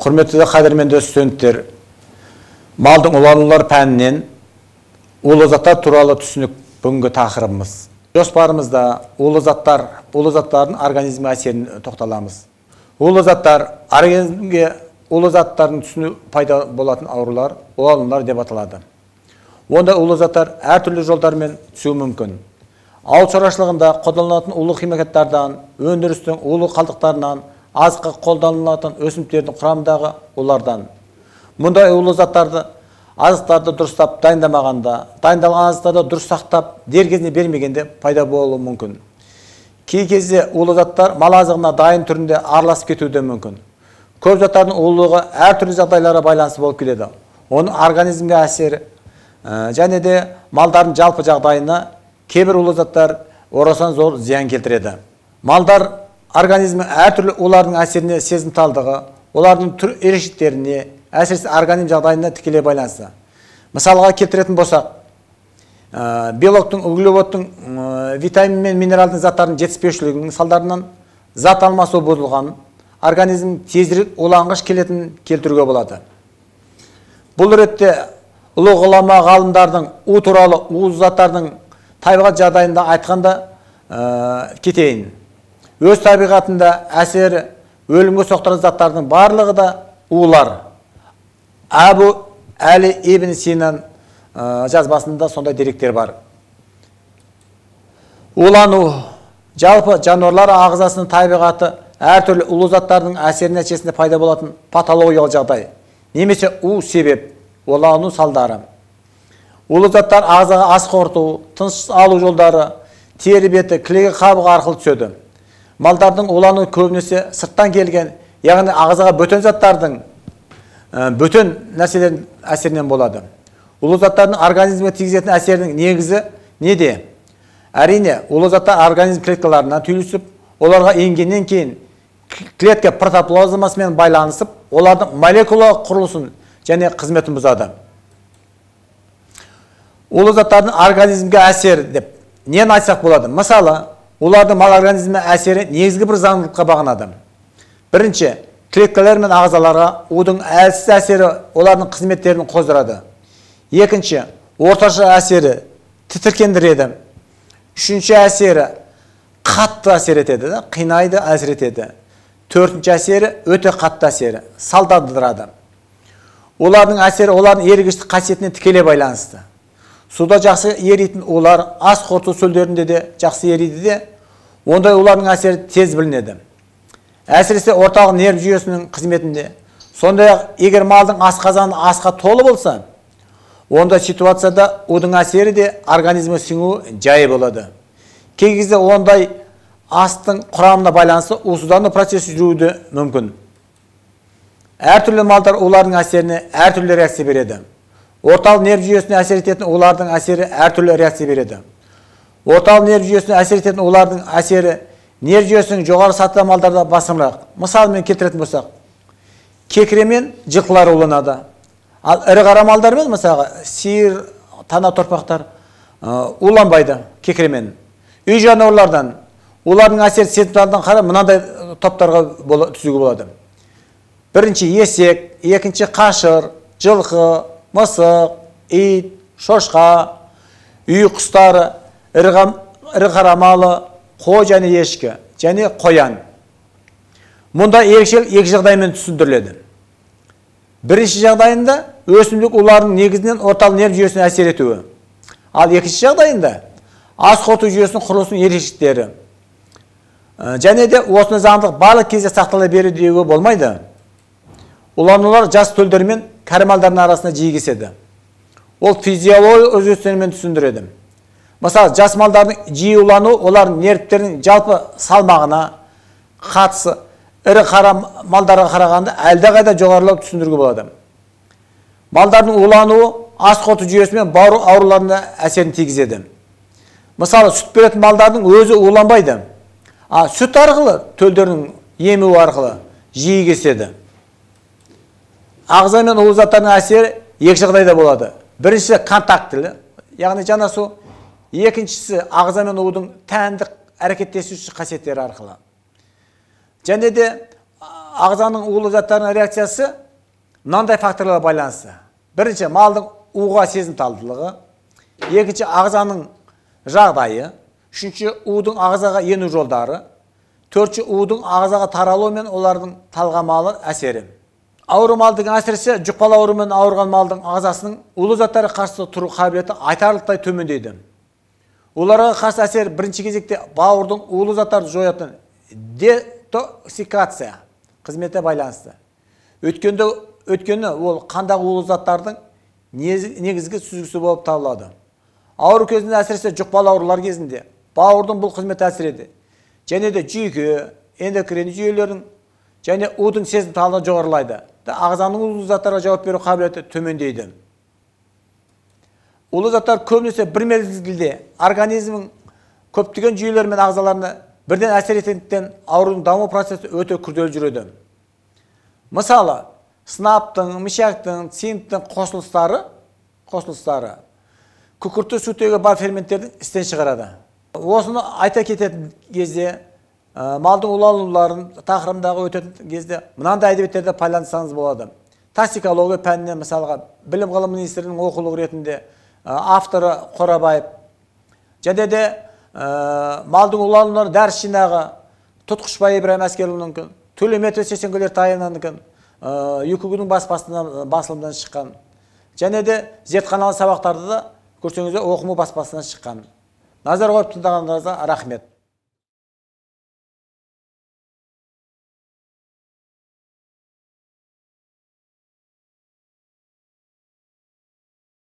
құрметті қадірменді студенттер малдың уланулар пәнінен улы заттар туралы түсінік бүгінгі тақырыбымыз жоспарымызда улы заттар улы заттардың организмге әсеріне тоқталамыз улы заттар организмге улы заттардың түсіну пайда болатын аурулар уланулар деп аталады онда улы заттар әртүрлі жолдармен түсуі мүмкін ауыл шаруашылығында қолданылатын улы химикаттардан өндірістің улы қалдықтарынан азыққа қолданылатын өсімдіктердің құрамындағы улардан мұндай улы заттарды азықтарды дұрыстап дайындамағанда дайындалған азықтарды дұрыс сақтап дер кезінде бермегенде пайда болуы мүмкін. Кей кезде улы заттар мал азығына дайын түрінде араласып кетуі де мүмкін. Көп заттардың улылығы әртүрлі жағдайларға байланысты болып келеді. Оның организмге әсері ә, және де малдардың жалпы жағдайына кейбір улы заттар орасан зор зиян келтіреді. Малдар организмі әртүрлі улардың әсеріне сезімталдығы олардың түр ерекшеліктеріне әсіресе организм жағдайына тікелей байланысты. Мысалға келтіретін болсақ ә, белоктың углеводтың ә, витамин мен минералдың заттардың жетіспеушілігінің салдарынан зат алмасу бұзылған организм тезірек уланғыш келетінін келтіруге болады. Бұл ретте ұлы ғұлама ғалымдардың у туралы у заттардың табиғат жағдайында айтқанда ә, кетейін. Өз табиғатында әсері өлімге соқтыратын заттардың барлығы да улар. Әбу әлі ибн синан ә, жазбасында сондай деректер бар. Улану жалпы жануарлар ағзасының табиғаты әртүрлі улы заттардың әсері нәтижесінде пайда болатын патологиялық жағдай. Немесе у себеп улану салдары. Улы заттар ағзаға ас қорыту тыныс алу жолдары тері беті кілеге қабығы арқылы түседі. Малдардың улануы көбінесе сырттан келген яғни ағзаға бөтен заттардың бөтен нәрселердің әсерінен болады. Улы заттардың организмге тигізетін әсерінің негізі неде? Әрине улы заттар организм клеткаларына түйісіп оларға енгеннен кейін клетка протоплазмасымен байланысып олардың молекулалық құрылысын және қызметін бұзады. Улы заттардың организмге әсері деп нені айтсақ болады? Мысалы олардың мал организміне әсері негізгі бір заңдылыққа бағынады. Бірінші клеткалар мен ағзаларға удың әлсіз әсері олардың қызметтерін қоздырады. Екінші орташа әсері тітіркендіреді. Үшінші әсері қатты әсер етеді қинайды әсер етеді. Төртінші әсері өте қатты әсері салдандырады. Олардың әсері олардың ерігіштік қасиетіне тікелей байланысты. Суда жақсы еритін улар ас қорыту сөлдерінде де жақсы ериді де ондай улардың әсері тез білінеді. Әсіресе орталық нерв жүйесінің қызметінде сондай ақ егер малдың асқазаны асқа толы болса онда ситуацияда удың әсері де организмге сіңуі жай болады. Кей кезде ондай астың құрамына байланысты усыздану процесі жүруі мүмкін. Әртүрлі малдар улардың әсеріне әртүрлі реакция береді. Орталық нерв жүйесіне әсер ететін улардың әсері әртүрлі реакция береді. Орталық нерв жүйесіне әсер ететін улардың әсері нерв жүйесінің жоғары сатыда малдарда басымырақ мысалмен келтіретін болсақ кекіре мен жылқылар уланады. Ал ірі қара малдармен мысалға сиыр тана торпақтар уланбайды кекіремен үй жануарлардан олардың әсер сезімталдан қарап мынандай топтарға бола, болады. Бірінші есек екінші қашыр жылқы мысық ит шошқа үй құстары ірі қара малы қой және ешкі және қоян. Мұнда ерекшелік екі жағдаймен түсіндіріледі. Бірінші жағдайында өсімдік уларының негізінен орталық нерв жүйесіне әсер етуі. Ал екінші жағдайында ас қорыту жүйесінің құрылысының ерекшеліктері. Және де осындай заңдылық барлық кезде сақтала береді деуге болмайды. Уланулар жас төлдер мен кәрі малдардың арасында жиі кеседі ол физиология өзгерістерімен түсіндіреді мысалы жас малдардың жиі улануы олардың нервтерінің жалпы салмағына қатысы ірі қара малдарға қарағанда әлдеқайда жоғарылау түсіндіруге болады малдардың улануы ас қорыту жүйесі мен бауыр ауруларына әсерін тигізеді мысалы сүт беретін малдардың өзі уланбайды а сүт арқылы төлдердің емуі арқылы жиі кеседі ағза мен улы заттардың әсері екі жағдайда болады. Біріншісі контактілі яғни жанасу екіншісі ағза мен улудың тәндік әрекеттесуші қасиеттері арқылы. Және де ағзаның улы заттарына реакциясы мынандай факторларға байланысты. Бірінші малдың уға сезімталдылығы. Екінші ағзаның жағдайы. Үшінші удың ағзаға ену жолдары. Төртінші удың ағзаға таралуы мен олардың талғамалы әсері. Ауру малдың әсіресе жұқпалы аурумен ауырған малдың ағзасының улы заттарға қарсы тұру қабілеті айтарлықтай төмендейді оларға қарсы әсер бірінші кезекте бауырдың улы заттарды жоятын детоксикация қызметіне байланысты өткенде өйткені ол қандағы улы заттардың негізгі сүзгісі болып табылады ауру кезінде әсіресе жұқпалы аурулар кезінде бауырдың бұл қызметі әсер етеді және де жүйке эндокрин жүйелердің және удың сезімталдығы жоғарылайды ағзаның улы заттарға жауап беру қабілеті төмендейді улы заттар көбінесе бір мезгілде организмнің көптеген жүйелер мен ағзаларына бірден әсер ететіндіктен аурудың даму процесі өте күрделі жүреді мысалы сынаптың мышьяктың цинктің қосылыстары қосылыстары күкіртті сутегі бар ферменттердің істен шығарады осыны айта кететін кезде ә, малдың улануларын тақырыбындағы өтетін кезде мынандай әдебиеттерді пайдалансаңыз болады токсикология пәнінен мысалға білім ғылым министрінің оқулығы ретінде ә, авторы қорабаев және де ә, малдың уланулары дәріс жинағы тұтқышбай ибраһим әскерұлынікі төлеметов сесенгүлер тайынанікі ә, күннің баспасынан басылымдан шыққан және де зертханалық сабақтарды да көрсеңіздер оқыму баспасынан шыққан назар қойып тыңдағандарыңызға рахмет